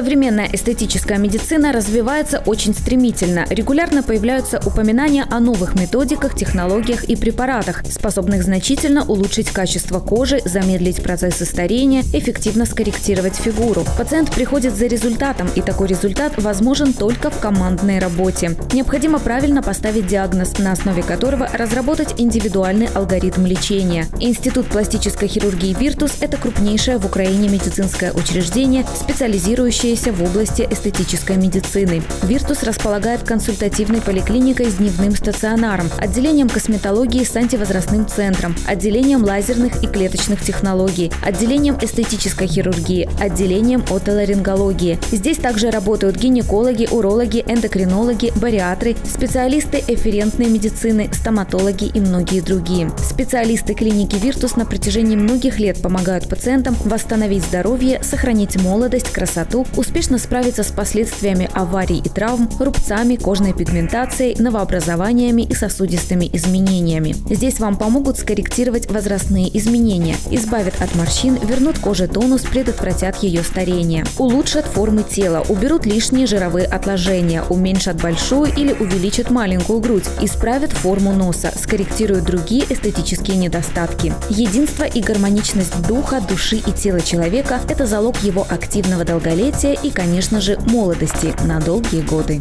Современная эстетическая медицина развивается очень стремительно. Регулярно появляются упоминания о новых методиках, технологиях и препаратах, способных значительно улучшить качество кожи, замедлить процессы старения, эффективно скорректировать фигуру. Пациент приходит за результатом, и такой результат возможен только в командной работе. Необходимо правильно поставить диагноз, на основе которого разработать индивидуальный алгоритм лечения. Институт пластической хирургии «Виртус» – это крупнейшее в Украине медицинское учреждение, специализирующееся трудящиеся в области эстетической медицины. «Виртус» располагает консультативной поликлиникой с дневным стационаром, отделением косметологии с антивозрастным центром, отделением лазерных и клеточных технологий, отделением эстетической хирургии, отделением отоларингологии. Здесь также работают гинекологи, урологи, эндокринологи, бариатры, специалисты эферентной медицины, стоматологи и многие другие. Специалисты клиники «Виртус» на протяжении многих лет помогают пациентам восстановить здоровье, сохранить молодость, красоту, успешно справиться с последствиями аварий и травм, рубцами, кожной пигментацией, новообразованиями и сосудистыми изменениями. Здесь вам помогут скорректировать возрастные изменения, избавят от морщин, вернут коже тонус, предотвратят ее старение, улучшат формы тела, уберут лишние жировые отложения, уменьшат большую или увеличат маленькую грудь, исправят форму носа, скорректируют другие эстетические недостатки. Единство и гармоничность духа, души и тела человека – это залог его активного долголетия развития и, конечно же, молодости на долгие годы.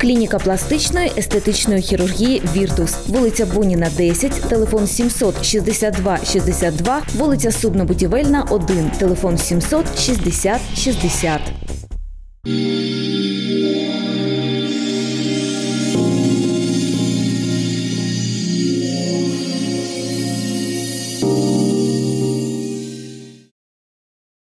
Клініка пластичної естетичної хірургії Віртус, вулиця Буніна, 10, телефон 762 62, вулиця Суднобудівельна, 1, телефон 700 60 60.